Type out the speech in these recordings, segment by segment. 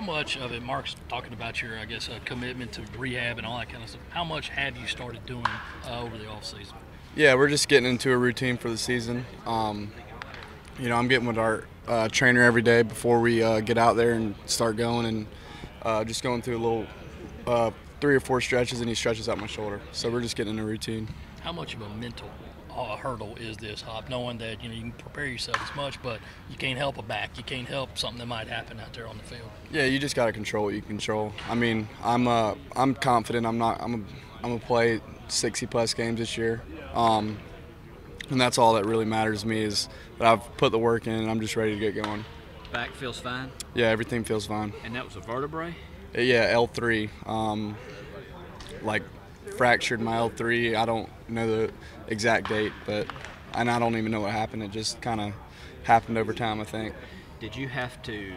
how much of it, Mark's talking about your, I guess, uh, commitment to rehab and all that kind of stuff. How much have you started doing uh, over the off season? Yeah, we're just getting into a routine for the season. Um, you know, I'm getting with our uh, trainer every day before we uh, get out there and start going, and uh, just going through a little uh, three or four stretches, and he stretches out my shoulder. So we're just getting in a routine. How much of a mental uh, hurdle is this, Hop? Knowing that you know you can prepare yourself as much, but you can't help a back. You can't help something that might happen out there on the field. Yeah, you just got to control what you control. I mean, I'm uh, I'm confident. I'm not. I'm a, I'm gonna play 60 plus games this year. Um, and that's all that really matters to me is that I've put the work in and I'm just ready to get going. Back feels fine. Yeah, everything feels fine. And that was a vertebrae. Uh, Yeah, L3. Um, like fractured my L3. I don't know the exact date, but and I don't even know what happened. It just kind of happened over time, I think. Did you have to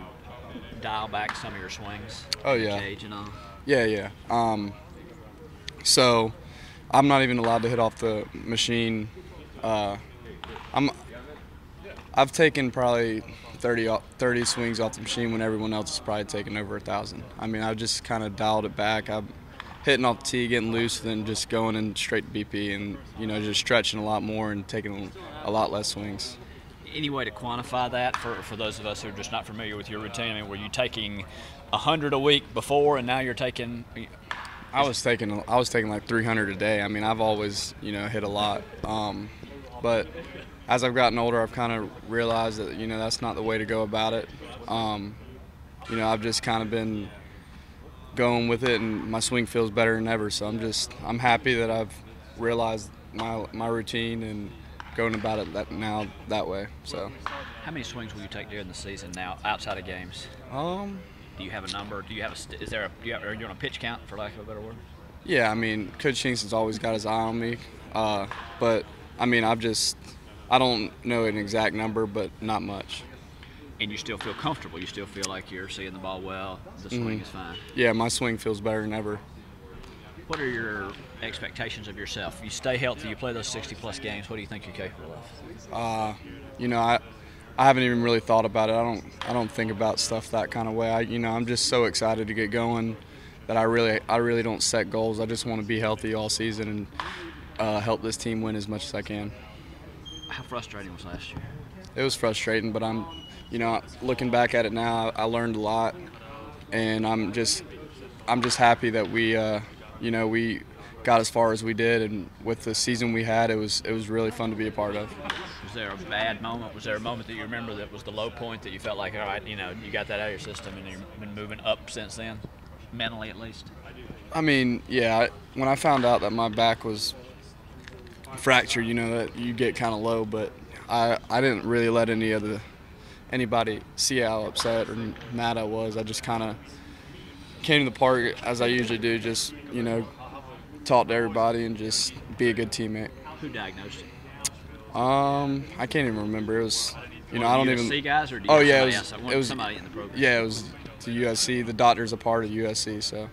dial back some of your swings? Oh, yeah. Cage and all. Yeah, yeah. Um, so I'm not even allowed to hit off the machine. Uh, I'm I've taken probably 30, o- 30 swings off the machine when everyone else has probably taken over a thousand. I mean, I've just kind of dialed it back. I'm hitting off the tee, getting loose, then just going in straight to BP, and you know, just stretching a lot more and taking a lot less swings. Any way to quantify that for, for those of us who are just not familiar with your routine? I mean, were you taking 100 a week before and now you're taking. I was taking I was taking like 300 a day. I mean, I've always you know hit a lot, um, but as I've gotten older, I've kind of realized that you know that's not the way to go about it. Um, you know, I've just kind of been going with it, and my swing feels better than ever. So I'm just I'm happy that I've realized my my routine and going about it that now that way. So How many swings will you take during the season now outside of games? um, Do you have a number? Do you have a? st- Is there a? Do you have, are you on a pitch count, for lack of a better word? Yeah, I mean, Coach Kingston's always got his eye on me, uh, but I mean, I've just I don't know an exact number, but not much. And you still feel comfortable. You still feel like you're seeing the ball well. The swing is fine. Yeah, my swing feels better than ever. What are your expectations of yourself? You stay healthy. You play those 60 plus games. What do you think you're capable of? Uh, you know, I I haven't even really thought about it. I don't I don't think about stuff that kind of way. I you know, I'm just so excited to get going that I really I really don't set goals. I just want to be healthy all season and uh, help this team win as much as I can. How frustrating was last year? It was frustrating, but I'm, you know, looking back at it now, I learned a lot, and I'm just, I'm just happy that we, uh, you know, we got as far as we did, and with the season we had, it was, it was really fun to be a part of. Was there a bad moment? Was there a moment that you remember that was the low point that you felt like, all right, you know, you got that out of your system and you've been moving up since then, mentally at least? I mean, yeah, when I found out that my back was fractured, you know, that you get kind of low, but I, I didn't really let any of the anybody see how upset or mad I was. I just kind of came to the park as I usually do, just you know, talk to everybody and just be a good teammate. Who diagnosed it? Um, I can't even remember. It was, you know, I don't even. USC even. guys or you Oh yeah, it was. It was somebody in the program. Yeah, it was to USC. The doctor's a part of USC, so